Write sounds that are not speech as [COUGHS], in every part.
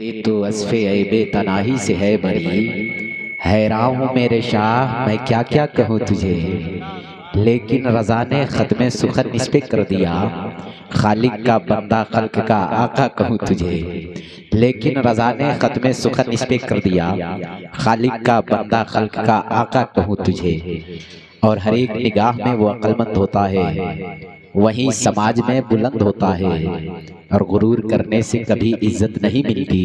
ते तो असफे बेतनाही से है बड़ी। हैरान हूँ मेरे शाह, मैं क्या क्या कहूँ तुझे? लेकिन रजा ने ख़त्म सुखन इस पे कर दिया। खालिक का बंदा, खल्क का आका कहूँ तुझे। लेकिन रजा ने ख़त्म सुखन इस पे कर दिया। खालिक का बंदा, खल्क का आका कहूँ तुझे। और हर एक निगाह में वो अक्लमंद होता है। वही समाज में बुलंद होता है। और गुरूर करने से कभी इज़्ज़त नहीं मिलती।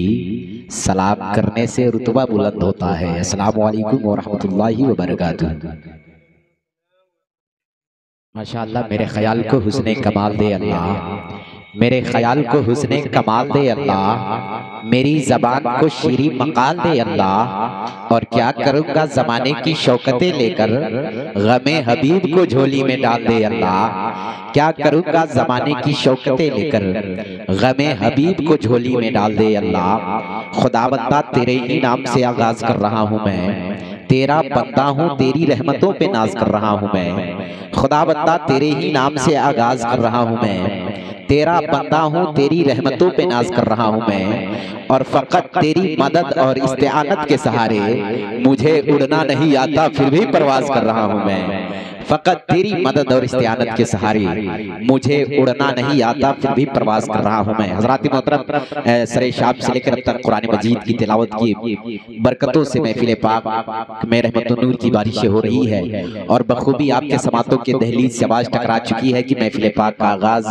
सलाम करने से रुतबा बुलंद होता है। अस्सलाम वालेकुम वरहमतुल्लाहि वबरकातुहू। माशाल्लाह, मेरे ख्याल को हुस्ने कमाल दे अल्लाह। मेरे ख्याल को हुस्ने कमाल दे अल्लाह। मेरी जबान को शीरी मकाल दे अल्लाह। और क्या करूँगा जमाने की शौकतें लेकर गमे हबीब को झोली में डाल दे अल्लाह। क्या करूँगा जमाने की शौकतें लेकर गमे हबीब को झोली में डाल दे अल्लाह। खुदा बंदा तेरे ही नाम से आगाज़ कर रहा हूँ मैं। तेरा बंदा हूँ तेरी रहमतों पे नाज कर रहा हूँ मैं। खुदा बंदा तेरे ही नाम से आगाज़ कर रहा हूँ मैं तेरा बंदा हूँ तेरी रहमतों पे नाज कर रहा हूँ मैं। और फकत तेरी मदद और इस्तेआनत के सहारे मुझे उड़ना नहीं आता फिर भी परवाज कर रहा हूँ मैं। फकत तेरी मदद और इस्तेआनत के सहारे। मुझे उड़ना नहीं आता फिर भी प्रवास कर रहा हूँ मैं। हज़रत मोहतरम सरे शाब से लेकर अब तक कुरान मजीद की तिलावत की बरकतों से महफिल पाक में रहमत नूर की बारिशें हो रही है। और बखूबी आपके समातों के दहलीज से आवाज़ टकरा चुकी है कि महफिल पाक का आगाज़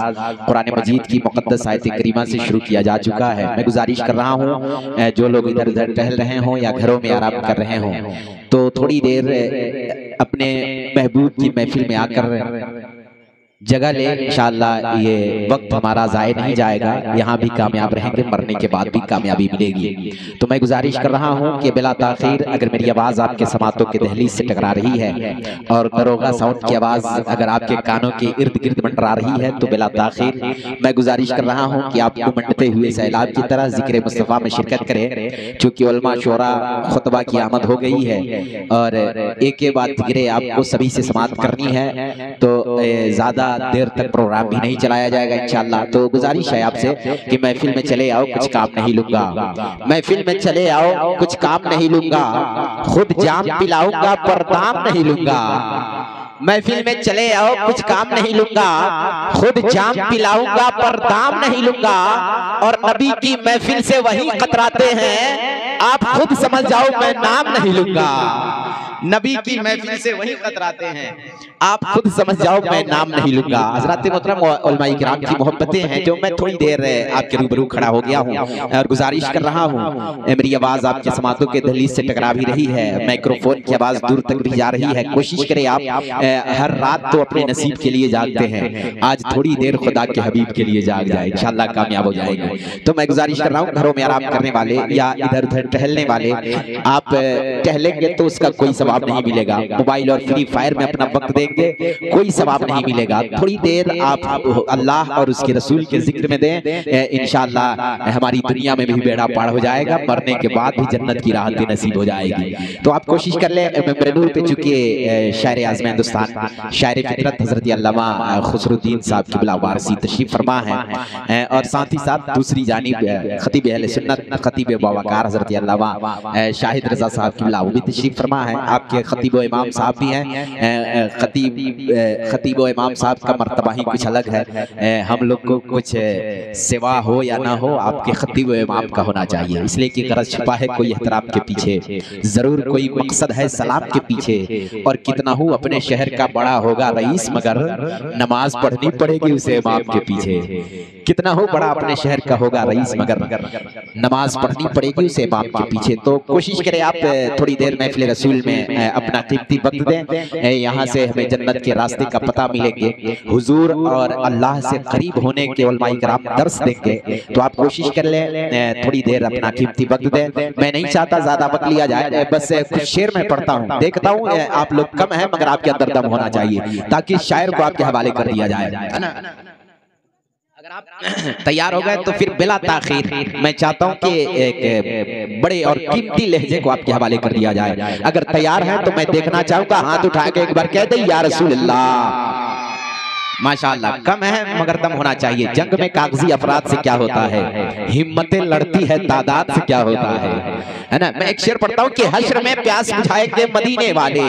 कुरान मजीद की मुकदस आयत करीमा से शुरू किया जा चुका है। मैं गुजारिश कर रहा हूँ जो लोग इधर उधर टहल रहे हों या घरों में आराम कर रहे हों तो थोड़ी देर अपने महबूब की महफिल में आकर जगह ले इंशाल्लाह ये वक्त हमारा जाय नहीं जाएगा। यहाँ भी कामयाब रहेंगे मरने के बाद भी कामयाबी मिलेगी। तो मैं गुजारिश कर रहा हूँ कि बिला ताखिर अगर मेरी आवाज़ आपके समातों के दहलीज से टकरा रही है और दरोगा साउंड की आवाज़ अगर आपके कानों के इर्द गिर्द मंडरा रही है तो बिला ताखिर मैं गुजारिश कर रहा हूँ कि आपको मंडते हुए सैलाब की तरह ज़िक्र मुस्तफ़ा में शिरकत करें चूँकि शोरा खुतबा की आमद हो गई है और एक के बाद ज़िक्र आपको सभी से समाप्त करनी है। तो ज़्यादा देर तक प्रोग्राम भी नहीं चलाया जाएगा, इंशाल्लाह। तो गुजारिश है आपसे कि महफिल में चले आओ, कुछ काम नहीं लूँगा। महफिल में चले आओ, कुछ काम नहीं लूँगा। खुद जाम पिलाऊँगा पर दाम नहीं लूँगा। महफिल में चले आओ, कुछ काम नहीं लूँगा। खुद जाम पिलाऊँगा पर दाम नहीं लूँगा। और नबी की महफिल से वही कतराते हैं आप खुद समझ जाओ मैं नाम नहीं लूँगा। नबी की महफिल से वही कतराते हैं। आप खुद समझ जाओ मैं नाम नहीं लूँगा। हज़रत किराम की मोहब्बतें हैं जो मैं थोड़ी देर आपके रूबरू खड़ा हो गया हूँ और गुजारिश कर रहा हूँ। मेरी आवाज़ आपके समातों के दहलीज से टकरा भी रही है। माइक्रोफोन की आवाज़ दूर तक भी जा रही है। कोशिश करें आप हर रात तो अपने नसीब के लिए जागते हैं। आज थोड़ी देर खुदा के हबीब के लिए जाग जाए इंशाल्लाह कामयाब हो जाएँगे। तो मैं गुजारिश कर रहा हूँ घरों में आराम करने वाले या इधर उधर टहलने वाले आप टहलेंगे तो उसका कोई सवाब नहीं मिलेगा। मोबाइल और फ्री फायर में अपना वक्त देंगे कोई सवाब नहीं मिलेगा। थोड़ी देर आप अल्लाह और उसके रसूल के ज़िक्र में दें इनशाला हमारी दुनिया में भी बेड़ा पार हो जाएगा मरने के बाद भी जन्नत की राहत नसीब हो जाएगी। तो आप कोशिश कर ले पे चुके शायर आज़म हिंदुस्तान शायर फितरत हज़रत अल्लामा खुसरुद्दीन साहब की वारसी तशरीफ़ फरमा है और साथ ही साथ दूसरी जानिब खतीब अहल सुन्नत खतीब बाबाकार हज़रत अल्लामा शाहिद रजा साहब की वो भी तशरीफ़ फरमा है। आपके खतीब इमाम साहब भी हैं। खतीब खतीब इमाम साहब का मरतबा ही कुछ अलग है। हम लोग को कुछ सेवा हो या ना हो, आपके खतीब इमाम का होना चाहिए। इसलिए कि गरज छुपा है, कोई एहतराम के पीछे। ज़रूर कोई मकसद है सलाम के पीछे। और कितना हो, अपने शहर का बड़ा होगा रईस, मगर नमाज़ पढ़नी पड़ेगी उसे इमाम के पीछे। कितना हो, बड़ा अपने शहर का होगा रईस, मगर नमाज़ पढ़नी पड़ेगी उसे इमाम के पीछे तो कोशिश करें आप थोड़ी देर महफिल रसूल में अपना कीमती वक्त दें। यहाँ से हमें जन्नत के रास्ते का पता मिलेंगे। हुजूर और अल्लाह से करीब होने के कराम दर्श देंगे। तो आप कोशिश कर ले थोड़ी देर अपना कीमती वक्त दें। मैं नहीं चाहता ज़्यादा वक्त लिया जाए बस कुछ शेर में पढ़ता हूँ। देखता हूँ आप लोग कम है, मगर आपके अंदर दम होना चाहिए, ताकि शायर को आपके हवाले कर दिया जाए। ना अगर आप [COUGHS] तैयार हो गए तो फिर बिला ताखिर। मैं चाहता हूँ कि एक बड़े और कीमती लहजे को आपके हवाले कर दिया जाए। अगर तैयार है तो मैं देखना चाहूँगा हाथ उठा के एक बार कह दे या रसूल माशाल्लाह कम है मगर दम होना चाहिए। जंग में कागज़ी अपराध से क्या होता है? हिम्मतें लड़ती है तादाद से क्या होता है? है ना? मैं एक शेर पढ़ता हूँ कि हश्र में प्यास बुझाएँगे मदीने वाले।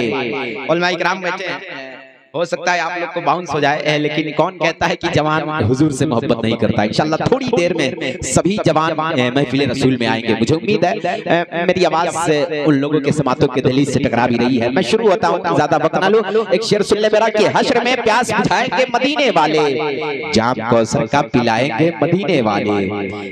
हैं हो सकता है आप लोग को बाउंस हो जाए लेकिन कौन कहता है कि जवान हुजूर से मोहब्बत नहीं करता इंशाल्लाह थोड़ी देर में सभी जवान महफिल रसूल में आएँगे मुझे उम्मीद है मेरी आवाज़ से उन लोगों के समातों के दलील से टकरा भी रही है मैं शुरू होता हूँ ज़्यादा वक्त ना लूँ एक शेर सुन ले मेरा कि हश्र में प्यास बुझाएँगे मदीने वाले जाम कौसर का पिलाएँगे मदीने वाले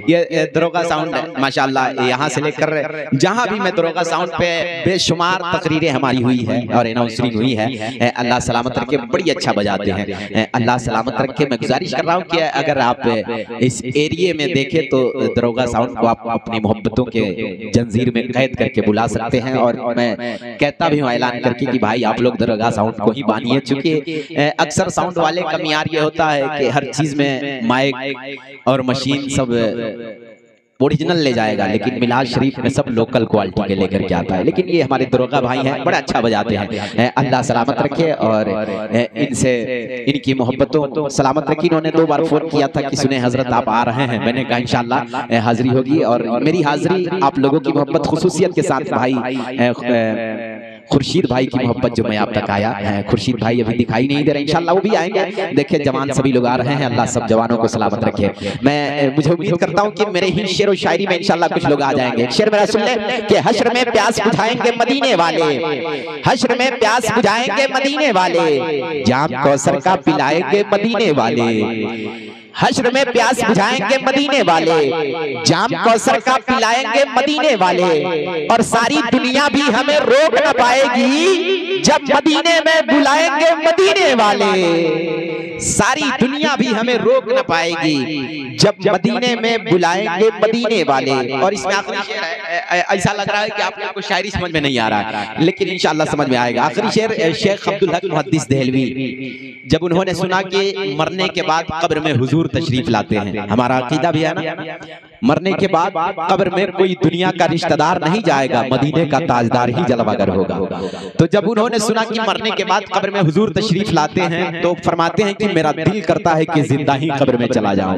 ये दरोगा साउंड माशाल्लाह यहाँ से लेकर जहाँ भी मैं दरोगा साउंड पे बेशुमार तकरीरें हमारी हुई है और अनाउंसरिंग हुई है अल्लाह सलामत रखे बड़ी अच्छा बजाते हैं। अल्लाह सलामत रखे मैं गुजारिश कर रहा हूँ कि अगर आप इस एरिए में देखें तो दरोगा साउंड को आप अपनी मोहब्बतों के जंजीर में कैद करके बुला सकते हैं और मैं कहता भी हूँ ऐलान करके कि भाई आप लोग दरोगा साउंड को ही बानिए चूँकि अक्सर साउंड वाले का मियार ये होता है कि हर चीज़ में माइक और मशीन सब ओरिजिनल ले जाएगा लेकिन मिलाज शरीफ में सब लोकल क्वालिटी के लेकर के आता है। लेकिन ये हमारे दरोगा भाई हैं बड़ा अच्छा बजाते हैं। अल्लाह सलामत रखे और इनसे इनकी मोहब्बतों सलामत रखी इन्होंने दो बार फ़ोन किया था कि सुने हज़रत आप आ रहे हैं। मैंने कहा इंशाल्लाह हाजिरी होगी और मेरी हाजिरी आप लोगों की मोहब्बत खसूसियत के साथ भाई खुर्शीद भाई की मोहब्बत जो मैं आप तक आया, है, खुर्शीद भाई अभी दिखाई नहीं दे रहे, इंशाल्लाह वो भी आएँगे। देखिए, जवान सभी लोग आ रहे हैं, अल्लाह सब जवानों को सलामत रखे। मैं, मुझे उम्मीद करता हूँ कि मेरे ही शेर और शायरी में इंशाल्लाह कुछ लोग आ जाएँगे। शेर मेरा सुन ले हश्र में प्यास बुझाएँगे मदीने वाले। हश्र में प्यास बुझाएँगे मदीने वाले। जाम कौसर का पिलाएँगे मदीने वाले। हश्र में प्यास बुझाएँगे मदीने वाले। जाम कौशल का पिलाएँगे मदीने वाले। और सारी दुनिया भी हमें रोक न पाएगी। जब मदीने में बुलाएँगे मदीने वाले। सारी दुनिया भी हमें रोक न पाएगी। जब मदीने में बुलाएँगे मदीने वाले। और इसमें आखिरी शेर ऐसा लग रहा है कि आप लोग को शायरी समझ में नहीं आ रहा। है लेकिन इंशाल्लाह समझ में आएगा। आखिरी शेर शेख अब्दुल हक मुहद्दिस देहलवी। जब उन्होंने सुना कि मरने के बाद कब्र में हुजूर तशरीफ़ लाते हैं। हमारा अकीदा भी है ना? मरने के बाद कब्र में कोई दुनिया का रिश्तेदार नहीं जाएगा मदीने का ताजदार ही जलवागर होगा। तो जब उन्होंने सुना कि मरने के बाद कब्र में हुजूर तशरीफ़ लाते हैं तो फरमाते हैं कि मेरा दिल करता है कि ज़िंदा ही कब्र में चला जाऊँ।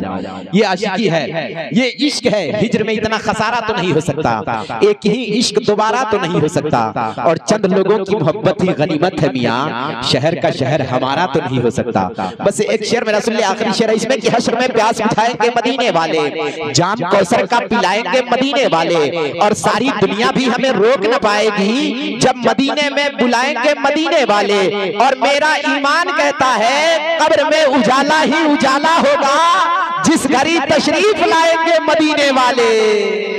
ये आशिकी है। ये इश्क है। हिजर में इतना खसारा तो नहीं हो सकता। एक ही इश्क दोबारा तो नहीं हो सकता। और चंद लोगों की मोहब्बत ही गनीमत है मियाँ। शहर का शहर हमारा तो नहीं हो सकता। बस एक शेर मेरा सुन ले आखिरी शेर इसमें कि हश्र में प्यास उठाएँगे मदीने वाले। जाम कौसर का पिलाएँगे मदीने वाले। और सारी दुनिया भी हमें रोक न पाएगी जब मदीने में बुलाएँगे मदीने वाले। और मेरा ईमान कहता है कब्र में उजाला ही उजाला होगा जिस घड़ी तशरीफ़ लाएँगे मदीने वाले।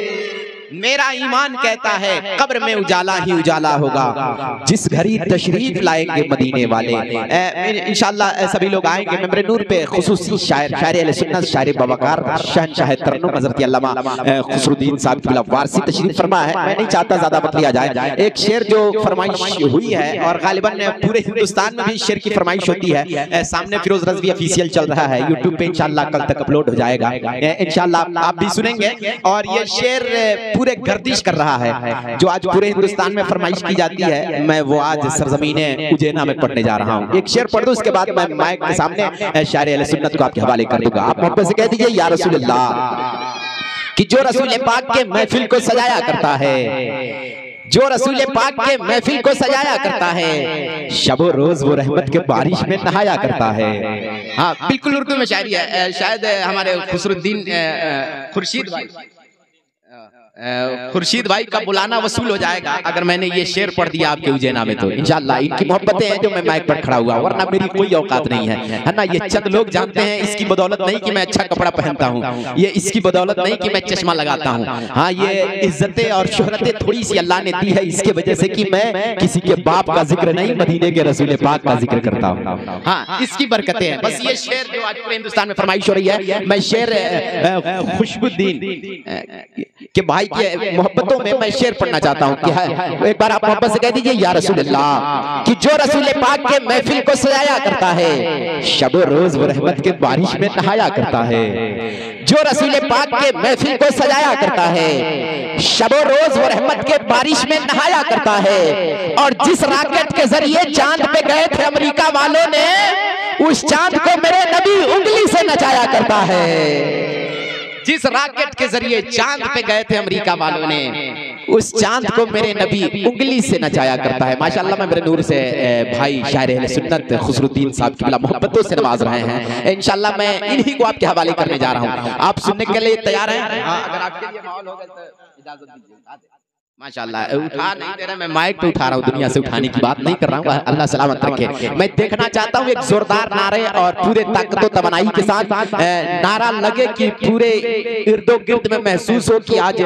मेरा ईमान कहता है कब्र में उजाला ही उजाला होगा। जिस घड़ी तशरीफ़ लाएँगे मदीने वाले। इंशाल्लाह सभी लोग आएँगे मेरे नूर पे खुसूसी शायर शायर सुन्नत शायर बवकार शहनशाह तरन्नुम हज़रत अल्लामा खुसरुद्दीन साहब की वारसी तशरीफ़ फरमा है। मैं नहीं चाहता ज़्यादा वक्त लिया जाए। एक शेर जो फरमाइश हुई है और गालिबन पूरे हिंदुस्तान में भी शेर की फरमाइश होती है। सामने फिरोज रजवी ऑफिशियल चल रहा है। यूट्यूब पे इंशाल्लाह कल तक अपलोड हो जाएगा। इंशाल्लाह आप भी सुनेंगे। और ये शेर पूरे गर्दिश कर रहा है। जो आज पूरे हिंदुस्तान में फरमाइश की जाती है मैं वो आज सरजमीन उजैना में पढ़ने जा रहा हूँ। एक शेर पढ़ दू उसके बाद मैं माइक के सामने शायर सुन्नत को आपके हवाले कर दूँगा। आप मोहब्बत से कह दीजिए या रसूल कि जो रसूल पाक के महफिल को सजाया करता है। जो रसूल पाक के महफिल को सजाया करता है। शबो रोज वो रहमत के बारिश में नहाया करता है। हाँ। बिल्कुल उर्दू में शायरी है। शायद हमारे खुसरुद्दीन खुर्शीद भाई। खुर्शीद भाई का बुलाना वसूल हो जाएगा। अगर मैंने ये शेर पढ़ दिया आपके उजैना में तो इंशाल्लाह इनकी मोहब्बतें हैं जो मैं माइक पर खड़ा हुआ वरना मेरी कोई औकात नहीं है। है। ना ये चंद लोग जानते हैं इसकी बदौलत नहीं कि मैं अच्छा कपड़ा पहनता हूँ। ये इसकी बदौलत नहीं कि मैं चश्मा लगाता हूँ। हाँ ये इज्जतें और शोहरतें थोड़ी सी अल्लाह ने दी है इसकी वजह से कि मैं किसी के बाप का ज़िक्र नहीं मदीने के रसूल पाक का ज़िक्र करता हूँ। हाँ इसकी बरकतें हैं। बस ये शेर जो आज पूरे हिंदुस्तान में फरमाइश हो रही है मैं शेर खुशबुद्दीन के भाई के मोहब्बतों में मैं शेर पढ़ना चाहता हूँ कि है एक बार आप मोहब्बत से कह दीजिए या रसूल अल्लाह कि जो रसूल पाक के महफिल को सजाया करता है शब रोज रहमत के बारिश में नहाया करता है। जो रसूल पाक के महफिल को सजाया करता है शब रोज वो रहमत के बारिश में नहाया करता है। और जिस रॉकेट के ज़रिए चाँद पे गए थे अमेरिका वालों ने उस चाँद को मेरे नबी उंगली से नचाया करता है। जिस रॉकेट के ज़रिए चाँद पे गए थे अमेरिका वालों ने उस चाँद को मेरे नबी उंगली से नचाया करता है। माशाल्लाह मैं मेरे नूर से भाई शायर सुन्नत खुसरुद्दीन साहब की मोहब्बतों से नवाज़ रहे हैं। इंशाल्लाह मैं इन्हीं को आपके हवाले करने जा रहा हूँ। आप सुनने के लिए तैयार हैं? माशाल्लाह उठा नहीं दे रहा मैं माइक पे उठा रहा हूँ दुनिया से उठाने की बात नहीं कर रहा हूँ अल्लाह सलामत रखे। मैं देखना चाहता हूँ एक जोरदार नारे और पूरे ताकतो तबनाई के साथ नारा लगे कि पूरे इर्दो गिर्द में महसूस हो कि आज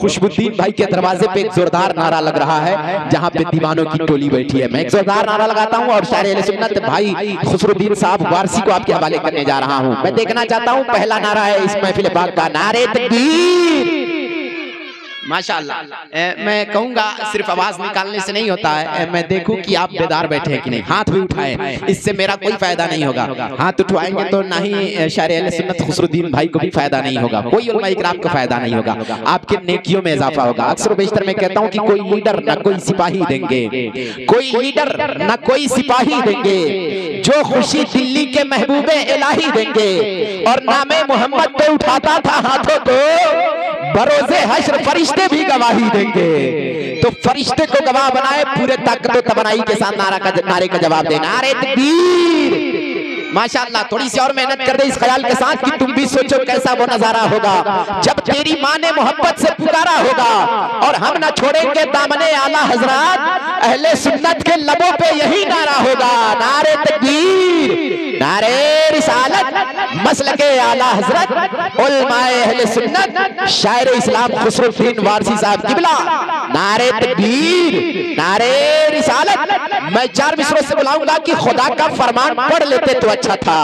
खुशबुद्दीन भाई के दरवाजे पे एक जोरदार नारा लग रहा है जहाँ पे दीवानों की टोली बैठी है। मैं एक जोरदार नारा लगाता हूँ और शायर सुन्नत भाई खुसरुद्दीन साहब वारसी को आपके हवाले करने जा रहा हूँ। मैं देखना चाहता हूँ पहला नारा है इस महफिल बाग का नारे तकबीर माशाल्लाह। मैं कहूँगा सिर्फ़ आवाज़ निकालने से नहीं होता है। मैं देखूँ कि आप बेदार बैठे हैं कि नहीं। हाथ भी उठाए। इससे मेरा कोई फ़ायदा नहीं होगा। हाथ उठवाएँगे तो ना ही शायर सुन्नत खुसरुद्दीन भाई को भी फ़ायदा नहीं होगा। कोई इकराम को फ़ायदा नहीं होगा। आपके नेकियों में इजाफा होगा। अक्सर बेशतर मैं कहता हूँ कि कोई लीडर ना कोई सिपाही देंगे। कोई लीडर ना कोई सिपाही देंगे। जो खुशी दिल्ली के महबूबे इलाही देंगे। और नामे मोहम्मद पे उठाता था हाथों को। बरोजे हश्र फरिश्ते भी गवाही देंगे। तो फरिश्ते को गवाह बनाए पूरे ताकत तबनाई के साथ नारा का नारे का जवाब देना। अरे तकबीर माशाल्लाह थोड़ी सी और मेहनत कर दे इस ख्याल के साथ कि तुम भी सोचो कैसा वो नज़ारा होगा। जब तेरी माँ ने मोहब्बत से पुकारा होगा और हम ना छोड़ेंगे दामने आला हजरात अहले सुन्नत के लबों पे यही नारा होगा। नारे तकबीर नारे रिसालत मसल के आला हज़रत, उलमाए सुन्नत, शायर इस्लाम खुसरुद्दीन वारसी साहब किबला। नारे तकबीर नारे रिसालत मैं चार मिसरों से बुलाऊँगा कि खुदा का फरमान पढ़ लेते तो अच्छा था।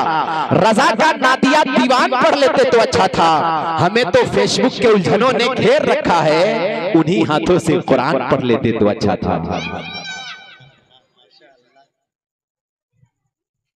रजा का नादिया दीवान पढ़ लेते तो अच्छा था। हमें तो फेसबुक के उलझनों ने घेर रखा है। उन्हीं हाथों से कुरान पढ़ लेते तो अच्छा था।